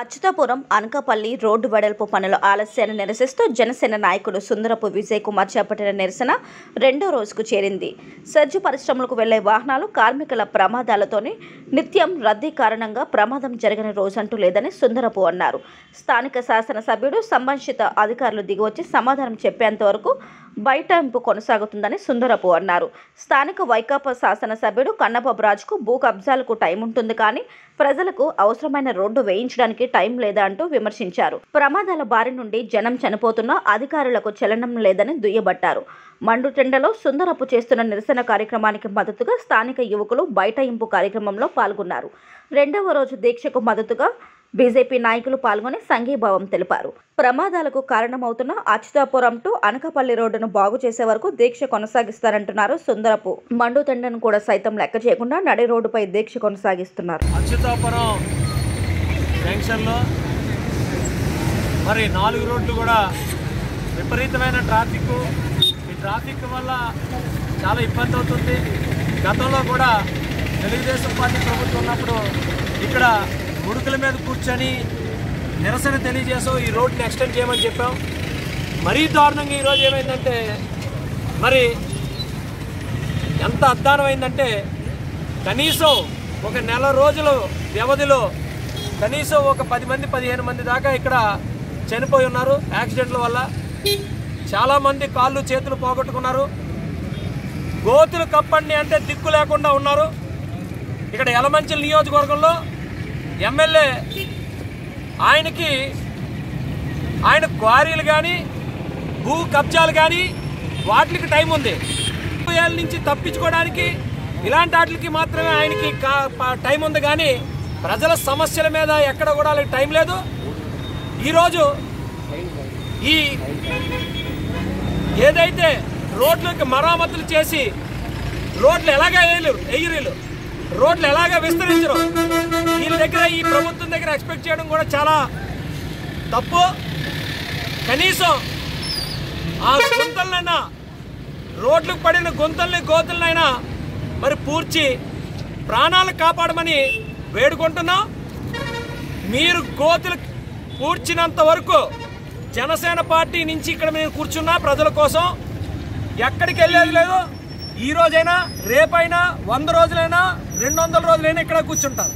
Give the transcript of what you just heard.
Atchutapuram Anakapalli road వెడల్పు పనుల ఆలస్యాన్ని నిరసిస్తూ జనసేన నాయకుడు సుందరపు విజయ్ కుమార్ చేపట్టిన నిరసన రెండో రోజుకు చేరింది. సజ్జు పరిశ్రమలకు వెళ్ళే వాహనాలు కార్మికుల ప్రమాదాలతోనే నిత్యం రద్దీ కారణంగా ప్రమాదం జరగని రోజంటూ లేదని సుందరపు అన్నారు. స్థానిక శాసనసభ్యుడు సంబంధిత అధికారులు దిగివచ్చి సమాధానం చెప్పేంత వరకు బైఠాయింపు కొనసాగుతుందని సుందరపు అన్నారు. స్థానిక వైకాపా శాసనసభ్యుడు కన్నబాబు రాజుకు భూ కబ్జాలకు టైం ఉంటుంది కానీ ప్రజలకు అవసరమైన రోడ్డు వేయించడానికి టైం లేదా అంటూ విమర్శించారు. ప్రమాదాల బారి నుండి జనం చనిపోతున్నా అధికారులకు చలనం లేదని దుయ్యబట్టారు. మండుటెండలో సుందరపు చేస్తున్న నిరసన కార్యక్రమానికి మద్దతుగా స్థానిక యువకులు బైఠాయింపు కార్యక్రమంలో పాల్గొన్నారు. రెండవ రోజు దీక్షకు మద్దతుగా బీజేపీ నాయకులు పాల్గొని సంఘీభావం తెలిపారు. ప్రమాదాలకు కారణమవుతున్న అచ్యుతాపురం టు అనకాపల్లి రోడ్డును బాగు చేసే వరకు దీక్ష కొనసాగిస్తారంటున్నారు సుందరపు. మండుతెండను కూడా సైతం లెక్క చేయకుండా నడి రోడ్డుపై దీక్ష కొనసాగిస్తున్నారు. అచ్యుతాపురం జంక్షన్లో మరి నాలుగు రోడ్లు కూడా విపరీతమైన ట్రాఫిక్ ట్రాఫిక్ వల్ల చాలా ఇబ్బంది అవుతుంది. గతంలో కూడా తెలుగుదేశం పార్టీ ప్రభుత్వం ఉన్నప్పుడు ఇక్కడ ముడుకుల మీద కూర్చొని నిరసన తెలియజేసాం ఈ రోడ్ని ఎక్స్టెండ్ చేయమని చెప్పాం. మరీ దారుణంగా ఈరోజు ఏమైందంటే మరి ఎంత అద్దానమైందంటే కనీసం ఒక నెల రోజుల వ్యవధిలో కనీసం ఒక పది మంది పదిహేను మంది దాకా ఇక్కడ చనిపోయి ఉన్నారు యాక్సిడెంట్ల వల్ల. చాలామంది కాళ్ళు చేతులు పోగొట్టుకున్నారు. గోతులు కప్పండి అంటే దిక్కు లేకుండా ఉన్నారు. ఇక్కడ ఎలమంచిల నియోజకవర్గంలో ఎమ్మెల్యే ఆయనకి ఆయన క్వారీలు కానీ భూ కబ్జాలు కానీ వాటికి టైం ఉంది. ఏళ్ళ నుంచి తప్పించుకోవడానికి ఇలాంటి వాటికి మాత్రమే ఆయనకి టైం ఉంది కానీ ప్రజల సమస్యల మీద ఎక్కడ కూడా టైం లేదు. ఈరోజు ఈ ఏదైతే రోడ్లకు మరామతులు చేసి రోడ్లు ఎలాగ వేయలేరు వేయరు రోడ్లు ఎలాగ విస్తరించరు వీళ్ళ దగ్గర ఈ ప్రభుత్వం దగ్గర ఎక్స్పెక్ట్ చేయడం కూడా చాలా తప్పు. కనీసం ఆ గుంతలనైనా రోడ్లకు పడిన గుంతల్ని గోతులనైనా మరి పూడ్చి ప్రాణాలు కాపాడమని వేడుకుంటున్నాం. మీరు గోతులు పూడ్చినంత వరకు జనసేన పార్టీ నుంచి ఇక్కడ మేము కూర్చున్నా ప్రజల కోసం. ఎక్కడికి వెళ్ళేది లేదు. ఈ రోజైనా రేపైనా వంద రోజులైనా రెండు వందల రోజులైనా ఇక్కడ కూర్చుంటారు.